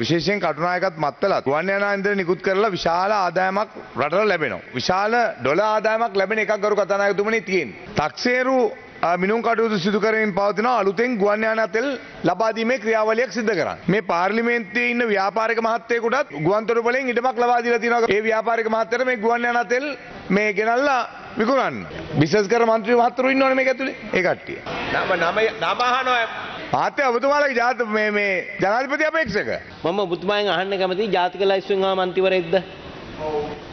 විශේෂයෙන් කටුනායකත් මත්තලත් ගුවන් යානා ඉන්ද්‍ර නිකුත් කරලා විශාල ආදායමක් රටට ලැබෙනවා. විශාල ඩොලර් ආදායමක් ලැබෙන එකක් ගරු කතානායකතුමනි තියෙන්නේ. තක්සේරු අ, මිනුම් කටයුතු සිදු කරමින් පවතින අලුතෙන් ගුවන් යානා තෙල් ලබා දීමේ ක්‍රියාවලියක් සිදු කරන්න. මේ පාර්ලිමේන්තුවේ ඉන්න ව්‍යාපාරික මහත්තයෙකුටත් ගුවන්තොටුපළෙන් ඉඩමක් ලබා දීලා තියෙනවා. ඒ ව්‍යාපාරික මහත්තයාට මේ ගුවන් යානා තෙල් මේ ගෙනල්ලා විකුණන්න. බිස්නස් කර මන්ත්‍රී මහත්තුරු ඉන්නවනේ මේක ඇතුලේ. ඒ කට්ටිය. නම නම නමහනොය මහත්තයා ඔබතුමාලගේ ජාත මේ ජනාධිපති අපේක්ෂක. මම ඔබතුමායෙන් අහන්න කැමති ජාතික ලයිස්තුවෙන් ආව මන්ත්‍රීවරයෙක්ද?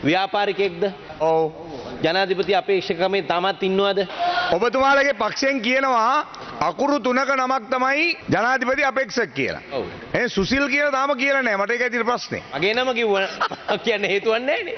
ව්‍යාපාරිකයෙක්ද? ඔව්. ජනාධිපති අපේක්ෂකමේ තාමත් ඉන්නවද? ඔබතුමාලගේ පක්ෂයෙන් කියනවා අකුරු තුනක නමක් තමයි ජනාධිපති අපේක්ෂක කියලා. ඒ සුසිල් කියලා තාම කියලා නෑ මට ඒක ඇතිර ප්‍රශ්නේ. මගේ නම කිව්ව කියන්න හේතුවක් නැහැනේ.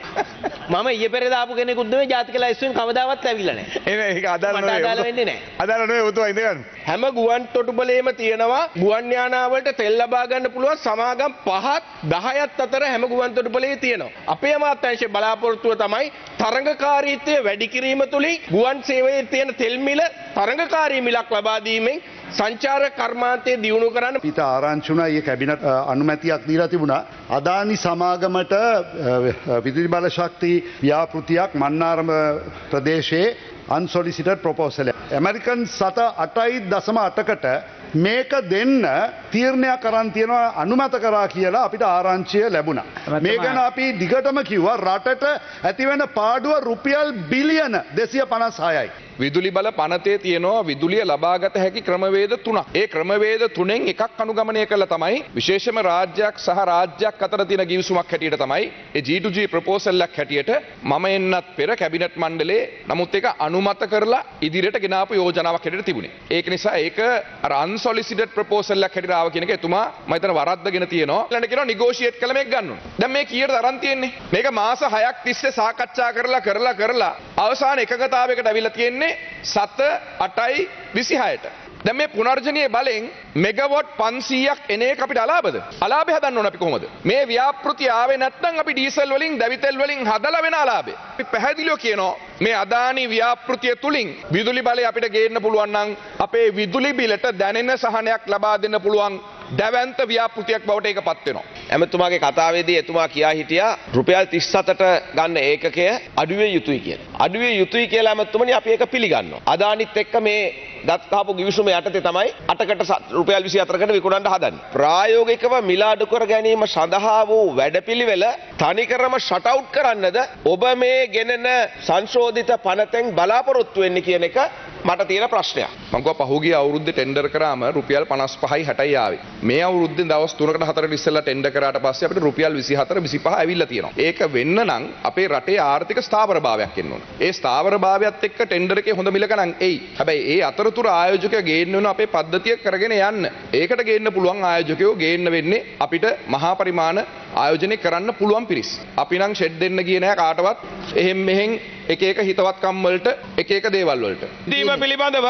මම ඊයේ පෙරේද ආපු කෙනෙකුත් නෙවෙයි ජාතික ලයිස්තුවෙන් කවදාවත් ඇවිල්ලා නැහැ. එන ඒක අදාළ මට අදාළ වෙන්නේ නෑ. අදාළ නෙවෙයි ඔබතුමා ඉඳගන්න. හැම ගුවන් තොටුපලේම තියෙනවා ගුවන් යානාවලට තෙල් ලබා ගන්න පුළුවන් සමාගම් පහත් 10ත් අතර හැම ගුවන් තොටුපලේ තියෙනවා. අපේ අමාත්‍යාංශයේ බලාපොරොත්තුව තමයි තරඟකාරීත්වය වැඩි කිරීම තුලින් ගුවන් සේවයේ තියෙන තෙල් මිල තරඟකාරී මිලක් ලබා දීමෙන් සංචාර කර්මාන්තය දියුණු කරන්න පිට ආරංචුනා ඒ කැබිනට් අනුමැතියක් දීලා තිබුණා. අදානි සමාගමට අ, විදුලි බල ශක්ති ව්‍යාපෘතියක් මන්නාරම ප්‍රදේශයේ අන්සොලිසිටර් ප්‍රපෝසල. ඇමරිකන් සත අටයි දසම අටකට මේක දෙන්න තීරණයක් කරන් තියෙනවා අනුමත කරා කියලා අපිට ආරංචිය ලැබුණා. මේ ගැන අපි දිගටම කිව්වා රටට ඇතිවෙන පාඩුව රුපියල් බිලියන දෙසිය පනස් හයයි. විදුලි බල පනතේ තියෙනවා විදුලිය ලබාගත හැකි ක්‍රමවේද තුනක්. ඒ ක්‍රමවේද තුනෙන් එකක් අනුගමනය කළ තමයි විශේෂම රාජ්‍යයක් සහ රාජ්‍යයක් අතර තියෙන ගිවිසුමක් හැටියට තමයි ඒ G2G ප්‍රපෝසල් එකක් හැටියට මම එන්නත් පෙර කැබිනට් මණ්ඩලේ නමුත් ඒක අනුමත කරලා ඉදිරියට ගෙනාපු යෝජනාවක් හැටියට තිබුණේ. ඒක නිසා ඒක අර අන්සොලිසිටඩ් ප්‍රපෝසල් එකක් හැටියට ආව කියන එක එතුමා මම හිතන වරද්දගෙන තියෙනවා. ඊළඟට කියනවා නිගෝෂියේට් කළ මේක ගන්න ඕන. දැන් මේ කීයටද අරන් තියෙන්නේ? මේක මාස 6ක් තිස්සේ සාකච්ඡා කරලා කරලා කරලා අවසාන එකගතාවයකට අවිල්ලා තියෙන්නේ සත අටයි විසිහයට. දැන් මේ පුනර්ජනයේ බලෙන් මෙගවොට් 500ක් එන එක අපිට අලාභද? අලාභය හදන්න ඕන අපි කොහොමද? මේ ව්‍යාපෘති ආවේ නැත්නම් අපි ඩීසල් වලින් දැවිතෙල් වලින් හදලා වෙන අලාභය. අපි පැහැදිලිව කියනවා මේ අදානි ව්‍යාපෘතිය තුලින් විදුලි බලය අපිට ගේන්න පුළුවන් නම් අපේ විදුලි බිලට දැනෙන සහනයක් ලබා දෙන්න පුළුවන් දැවන්ත ව්‍යාපෘතියක් බවට ඒක පත් වෙනවා. ඇමතුමාගේ කතාවේදී එතුමා කියා හිටියා රුපියල් 37ට ගන්න ඒකකය අඩුවේ යුතුයි කියලා. අඩුවේ යුතුයි කියලා ඇමතුමනි අපි ඒක පිළිගන්නවා. අදානිත් එක්ක මේ දත් කහපු ගිවිසුම යටතේ තමයි 8කට ස- රුපියල් 24කට විකුණන්න හදන්නේ. ප්‍රායෝගිකව මිල අඩු කර ගැනීම සඳහා වූ වැඩපිළිවෙල තනිකරම ෂට් අවුට් කරන්නද ඔබ මේ ගෙනෙන සංශෝධිත පනතෙන් බලාපොරොත්තු වෙන්නේ කියන එක මට තියෙන ප්‍රශ්නයක්. මං කිව්වා පහුගිය අවුරුද්දේ ටෙන්ඩර් කරාම රුපියල් 55යි 60යි ආවේ. මේ අවුරුද්දෙන් දවස් 3කට 4කට ඉස්සෙල්ලා ටෙන්ඩර් කරාට පස්සේ අපිට රුපියල් 24 25 ඇවිල්ලා තියෙනවා. ඒක වෙන්න නම් අපේ රටේ ආර්ථික ස්ථාවරභාවයක් එන්න ඕන. ඒ ස්ථාවරභාවයත් එක්ක ටෙන්ඩර් එකේ හොඳ මිලක නම් එයි. හැබැයි ඒ අතරතුර ආයෝජකයා ගේන්න වෙන අපේ පද්ධතිය කරගෙන යන්න. ඒකට ගේන්න පුළුවන් ආයෝජකයෝ ගේන්න වෙන්නේ අපිට මහා පරිමාණ ආයෝජනය කරන්න පුළුවන් පිරිස්. අපි නම් ෂෙඩ් දෙන්න ගියේ නෑ කාටවත්. එහෙම් මෙහෙන් එක එක හිතවත්කම් වලට එක එක දේවල් වලට. දීම පිළිබඳව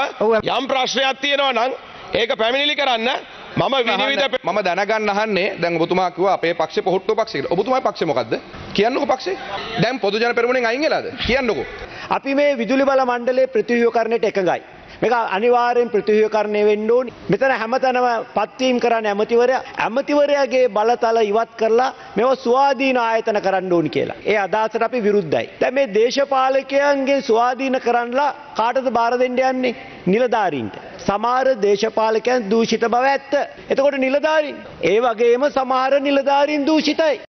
යම් ප්‍රශ්නයක් තියෙනවා නම් ඒක පැමිණිලි කරන්න මම විනිවිද මම දැනගන්න අහන්නේ දැන් ඔබතුමා කිව්වා අපේ පක්ෂේ පොහොට්ටුව පක්ෂය කියලා. ඔබතුමාගේ පක්ෂේ මොකද්ද? කියන්නකෝ පක්ෂේ. දැන් පොදු ජන පෙරමුණෙන් අයින් වෙලාද? කියන්නකෝ. අපි මේ විදුලි බල මණ්ඩලයේ ප්‍රතිව්‍යුහකරණයට එකඟයි. මේක අනිවාර්යෙන් ප්‍රතිව්‍යුහකරණය වෙන්න ඕනි. මෙතන හැමතැනම පත්වීම් කරන්න ඇමතිවරයා ඇමතිවරයාගේ බලතල ඉවත් කරලා මේව ස්වාධීන ආයතන කරන්න ඕනි කියලා. ඒ අදහසට අපි විරුද්ධයි. දැන් මේ දේශපාලකයන්ගේ ස්වාධීන කරන්නලා කාටද බාර දෙන්න යන්නේ? නිලධාරීන්ට. සමහර දේශපාලකයන් දූෂිත බව ඇත්ත. එතකොට නිලධාරීන්. ඒ වගේම සමහර නිලධාරීන් දූෂිතයි.